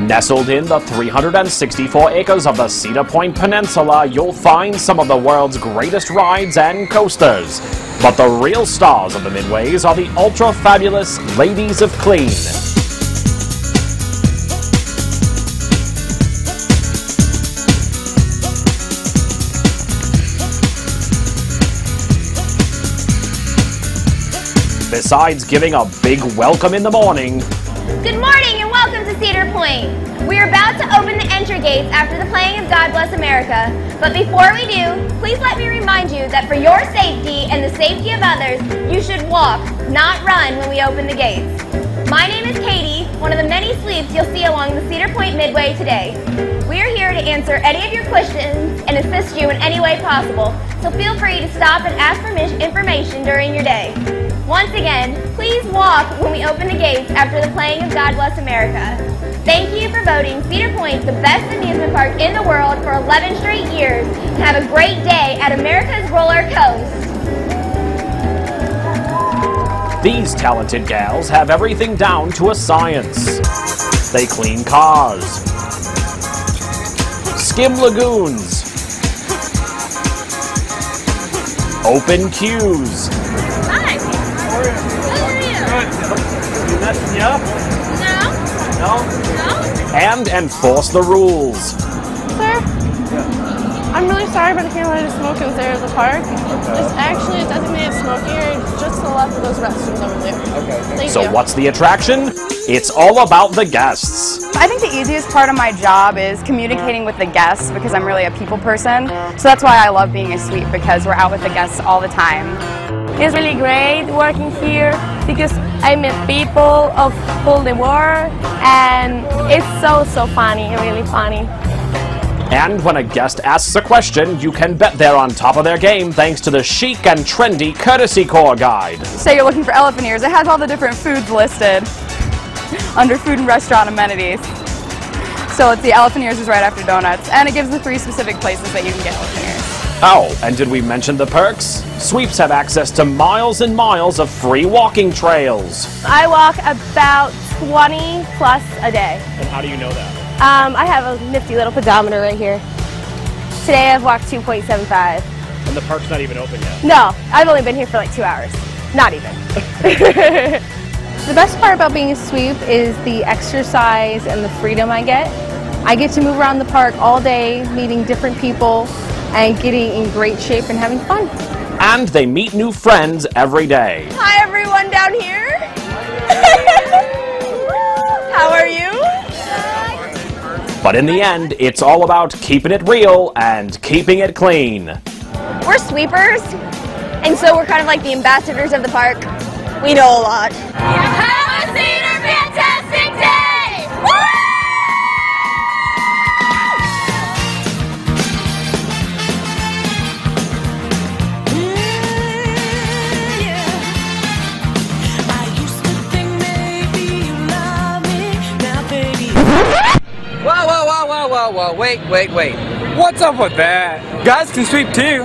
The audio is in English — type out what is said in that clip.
Nestled in the 364 acres of the Cedar Point Peninsula, you'll find some of the world's greatest rides and coasters. But the real stars of the Midways are the ultra fabulous Ladies of Clean. Besides giving a big welcome in the morning, Good morning and welcome to Cedar Point. We're about to open the entry gates after the playing of God Bless America. But before we do, please let me remind you that for your safety and the safety of others, you should walk, not run when we open the gates. My name is Katie, one of the many sweeps you'll see along the Cedar Point Midway today. We are here to answer any of your questions and assist you in any way possible, so feel free to stop and ask for information during your day. Once again, please walk when we open the gates after the playing of God Bless America. Thank you for voting Cedar Point the best amusement park in the world for 11 straight years, and have a great day at America's Roller Coast. these talented gals have everything down to a science. They clean cars, skim lagoons, open queues, Hi. Yeah? No? No? No? and enforce the rules. Sir, I'm really sorry, but I can't let you smoke in there at the park. It's actually a designated smoking area just to the left of those restrooms over there. Okay. Thank So you. what's the attraction? It's all about the guests. I think the easiest part of my job is communicating with the guests because I'm really a people person. So that's why I love being a sweep because we're out with the guests all the time. It's really great working here because I meet people of all the world and it's so so funny, really funny. And when a guest asks a question, you can bet they're on top of their game thanks to the chic and trendy Courtesy Core Guide. Say you're looking for elephant ears, it has all the different foods listed under food and restaurant amenities. So it's the elephant ears is right after donuts, and it gives the three specific places that you can get elephant ears. Oh, and did we mention the perks? Sweeps have access to miles and miles of free walking trails. I walk about 20 plus a day. And how do you know that? Um, I have a nifty little pedometer right here. Today I've walked 2.75. And the park's not even open yet. No, I've only been here for like two hours. Not even. The best part about being a sweep is the exercise and the freedom I get. I get to move around the park all day, meeting different people and getting in great shape and having fun. And they meet new friends every day. Hi everyone down here. How are you? But in the end, it's all about keeping it real and keeping it clean. We're sweepers, and so we're kind of like the ambassadors of the park. We know a lot. Whoa, whoa, whoa, wait, wait, wait. What's up with that? Guys can sweep too.